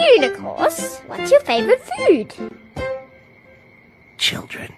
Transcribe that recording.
Unicorns, what's your favorite food? Children.